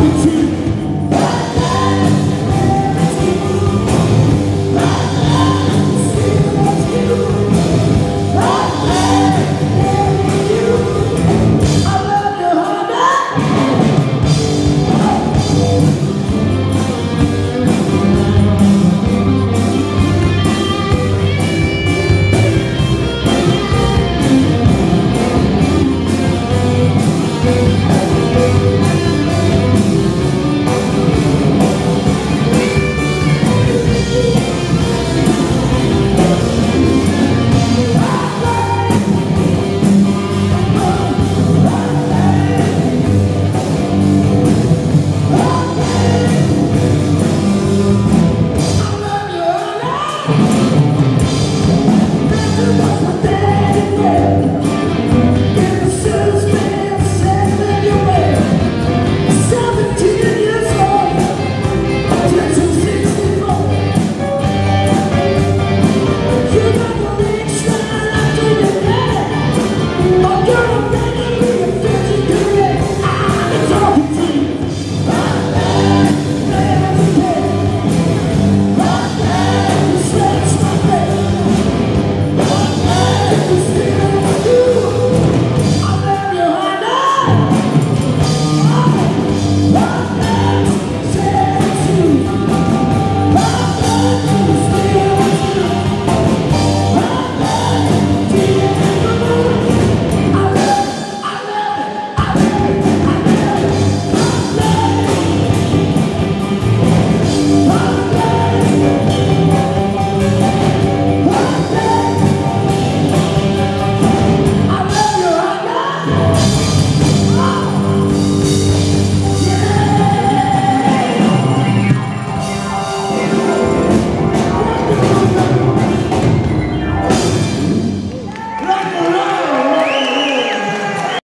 Palpite!